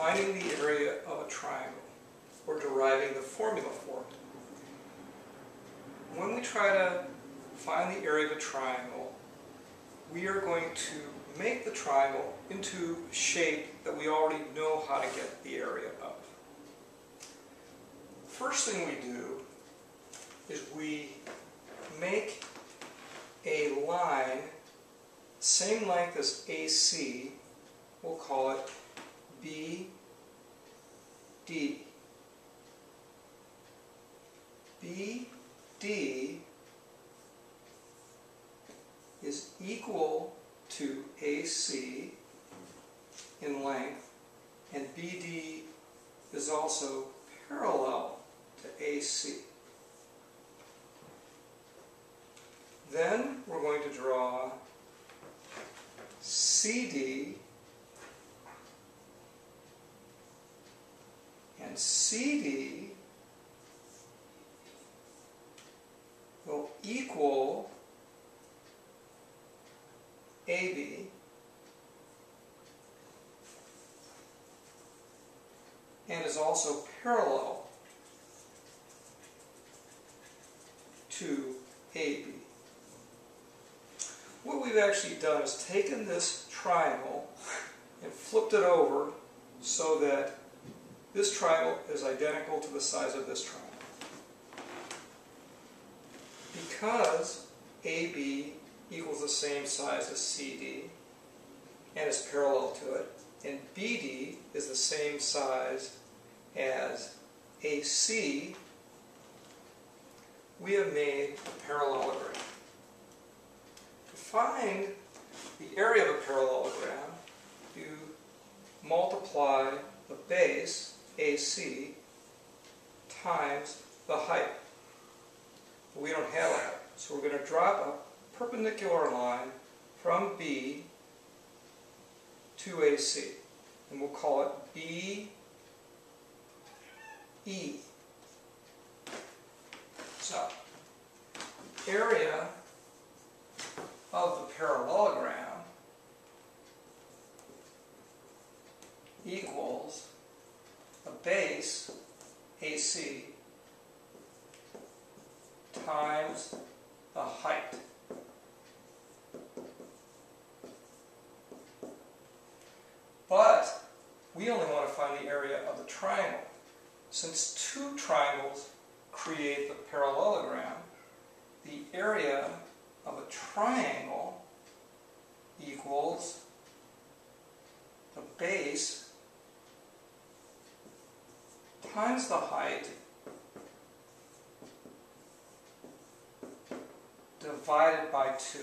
finding the area of a triangle, or deriving the formula for it. When we try to find the area of a triangle, we are going to make the triangle into shape that we already know how to get the area of. First thing we do is we make a line same length as AC, we'll call it BD. BD is equal to AC in length, and BD is also parallel to AC. Then we're going to draw CD and CD will equal AB and is also parallel to AB. What we've actually done is taken this triangle and flipped it over so that this triangle is identical to the size of this triangle. Because AB equals the same size as CD and is parallel to it, and BD is the same size as AC, we have made a parallelogram. To find the area of a parallelogram, you multiply the base, AC, times the height. We don't have that, so we're going to drop a perpendicular line from B to AC, and we'll call it BE. So, area of the parallelogram equals base AC times the height. But we only want to find the area of the triangle. Since two triangles create the parallelogram, the area of a triangle equals the base times the height divided by 2.